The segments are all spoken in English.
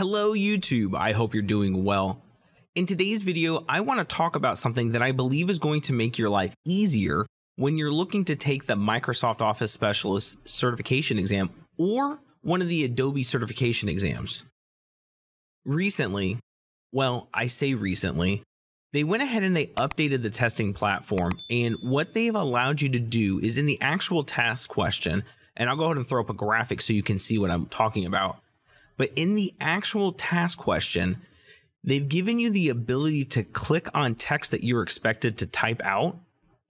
Hello YouTube, I hope you're doing well. In today's video, I want to talk about something that I believe is going to make your life easier when you're looking to take the Microsoft Office Specialist certification exam or one of the Adobe certification exams. Recently, well, I say recently, they went ahead and they updated the testing platform and what they've allowed you to do is in the actual task question, and I'll go ahead and throw up a graphic so you can see what I'm talking about but in the actual task question, they've given you the ability to click on text that you're expected to type out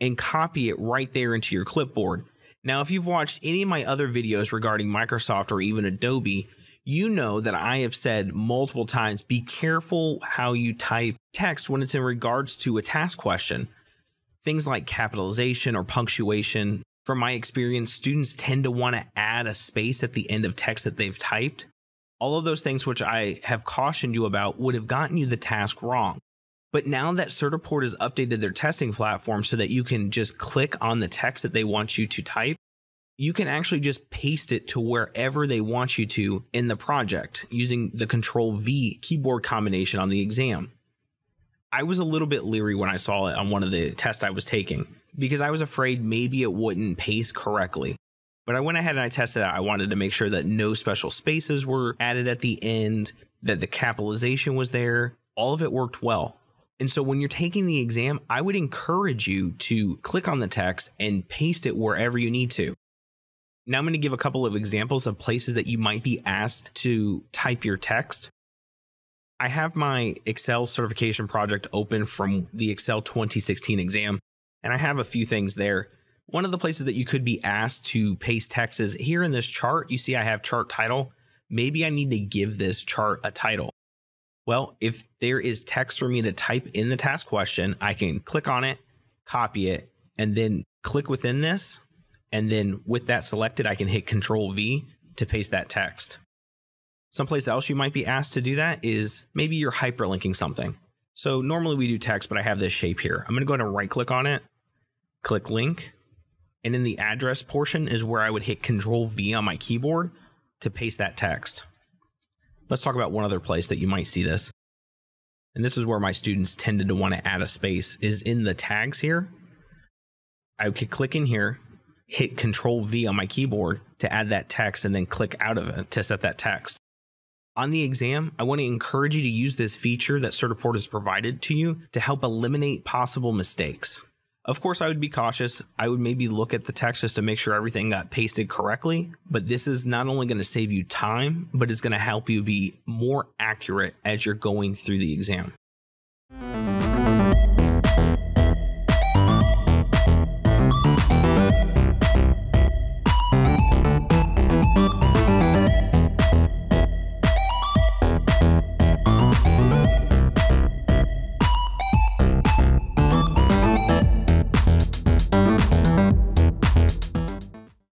and copy it right there into your clipboard. Now, if you've watched any of my other videos regarding Microsoft or even Adobe, you know that I have said multiple times be careful how you type text when it's in regards to a task question. Things like capitalization or punctuation. From my experience, students tend to want to add a space at the end of text that they've typed all of those things which I have cautioned you about would have gotten you the task wrong. But now that Certiport has updated their testing platform so that you can just click on the text that they want you to type, you can actually just paste it to wherever they want you to in the project using the Control V keyboard combination on the exam. I was a little bit leery when I saw it on one of the tests I was taking because I was afraid maybe it wouldn't paste correctly. But I went ahead and I tested it. I wanted to make sure that no special spaces were added at the end, that the capitalization was there. All of it worked well. And so when you're taking the exam, I would encourage you to click on the text and paste it wherever you need to. Now I'm going to give a couple of examples of places that you might be asked to type your text. I have my Excel certification project open from the Excel 2016 exam, and I have a few things there. One of the places that you could be asked to paste text is here in this chart. You see, I have chart title. Maybe I need to give this chart a title. Well, if there is text for me to type in the task question, I can click on it, copy it, and then click within this. And then with that selected, I can hit Control V to paste that text. Someplace else you might be asked to do that is maybe you're hyperlinking something. So normally we do text, but I have this shape here. I'm going to go ahead and right click on it, click link, and in the address portion is where I would hit Control V on my keyboard to paste that text. Let's talk about one other place that you might see this. And this is where my students tended to want to add a space is in the tags here. I could click in here, hit Control V on my keyboard to add that text and then click out of it to set that text. On the exam, I want to encourage you to use this feature that Certiport has provided to you to help eliminate possible mistakes. Of course, I would be cautious. I would maybe look at the text just to make sure everything got pasted correctly. But this is not only going to save you time, but it's going to help you be more accurate as you're going through the exam.